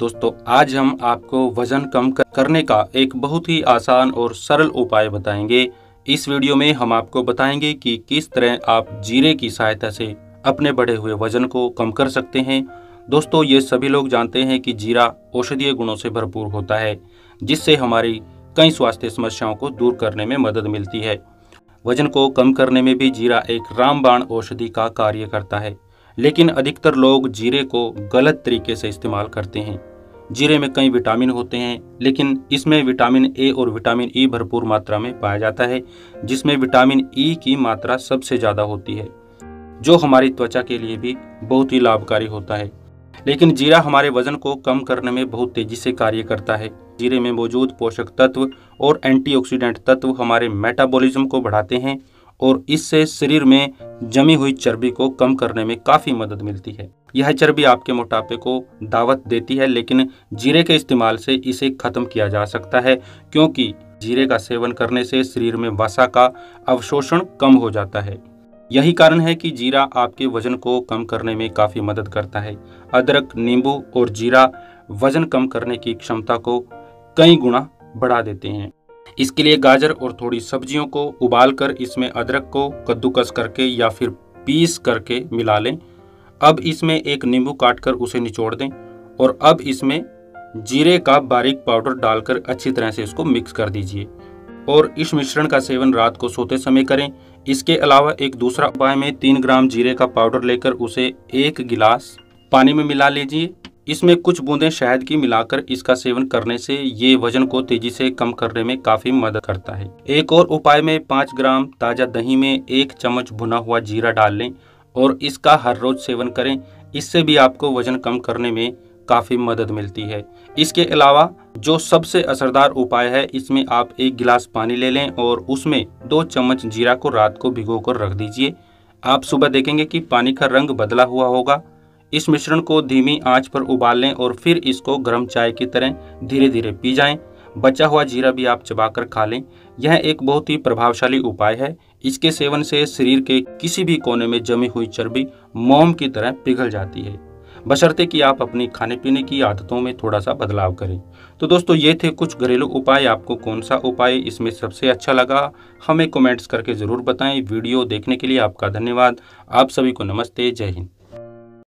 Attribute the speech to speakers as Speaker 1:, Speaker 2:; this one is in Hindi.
Speaker 1: दोस्तों, आज हम आपको वज़न कम करने का एक बहुत ही आसान और सरल उपाय बताएँगे। इस वीडियो में हम आपको बताएँगे कि किस तरह आप जीरे की सहायता से अपने बढ़े हुए वज़न को कम कर सकते हैं। दोस्तों, ये सभी लोग जानते हैं कि जीरा औषधीय गुणों से भरपूर होता है, जिससे हमारी कई स्वास्थ्य समस्याओं को दूर करने में मदद मिलती है। वज़न को कम करने में भी जीरा एक रामबाण औषधि का कार्य करता है, लेकिन अधिकतर लोग जीरे को गलत तरीके से इस्तेमाल करते हैं। जीरे में कई विटामिन होते हैं, लेकिन इसमें विटामिन ए और विटामिन ई भरपूर मात्रा में पाया जाता है, जिसमें विटामिन ई की मात्रा सबसे ज़्यादा होती है, जो हमारी त्वचा के लिए भी बहुत ही लाभकारी होता है। लेकिन जीरा हमारे वज़न को कम करने में बहुत तेज़ी से कार्य करता है। जीरे में मौजूद पोषक तत्व और एंटीऑक्सीडेंट तत्व हमारे मेटाबॉलिज्म को बढ़ाते हैं और इससे शरीर में जमी हुई चर्बी को कम करने में काफ़ी मदद मिलती है। यह चर्बी आपके मोटापे को दावत देती है, लेकिन जीरे के इस्तेमाल से इसे खत्म किया जा सकता है, क्योंकि जीरे का सेवन करने से शरीर में वसा का अवशोषण कम हो जाता है। यही कारण है कि जीरा आपके वज़न को कम करने में काफ़ी मदद करता है। अदरक, नींबू और जीरा वज़न कम करने की क्षमता को कई गुना बढ़ा देते हैं। इसके लिए गाजर और थोड़ी सब्जियों को उबालकर इसमें अदरक को कद्दूकस करके या फिर पीस करके मिला लें। अब इसमें एक नींबू काटकर उसे निचोड़ दें और अब इसमें जीरे का बारीक पाउडर डालकर अच्छी तरह से इसको मिक्स कर दीजिए। और इस मिश्रण का सेवन रात को सोते समय करें। इसके अलावा एक दूसरा उपाय में तीन ग्राम जीरे का पाउडर लेकर उसे एक गिलास पानी में मिला लीजिए। इसमें कुछ बूंदें शहद की मिलाकर इसका सेवन करने से ये वज़न को तेज़ी से कम करने में काफ़ी मदद करता है। एक और उपाय में पाँच ग्राम ताज़ा दही में एक चम्मच भुना हुआ जीरा डाल लें और इसका हर रोज सेवन करें, इससे भी आपको वज़न कम करने में काफ़ी मदद मिलती है। इसके अलावा, जो सबसे असरदार उपाय है, इसमें आप एक गिलास पानी ले लें और उसमें दो चम्मच जीरा को रात को भिगो कर रख दीजिए। आप सुबह देखेंगे कि पानी का रंग बदला हुआ होगा। इस मिश्रण को धीमी आँच पर उबाल लें और फिर इसको गर्म चाय की तरह धीरे धीरे पी जाएँ। बचा हुआ जीरा भी आप चबाकर खा लें। यह एक बहुत ही प्रभावशाली उपाय है। इसके सेवन से शरीर के किसी भी कोने में जमी हुई चर्बी मोम की तरह पिघल जाती है। बशर्ते कि आप अपनी खाने पीने की आदतों में थोड़ा सा बदलाव करें। तो दोस्तों, ये थे कुछ घरेलू उपाय। आपको कौन सा उपाय इसमें सबसे अच्छा लगा, हमें कमेंट्स करके ज़रूर बताएँ। वीडियो देखने के लिए आपका धन्यवाद। आप सभी को नमस्ते। जय हिंद।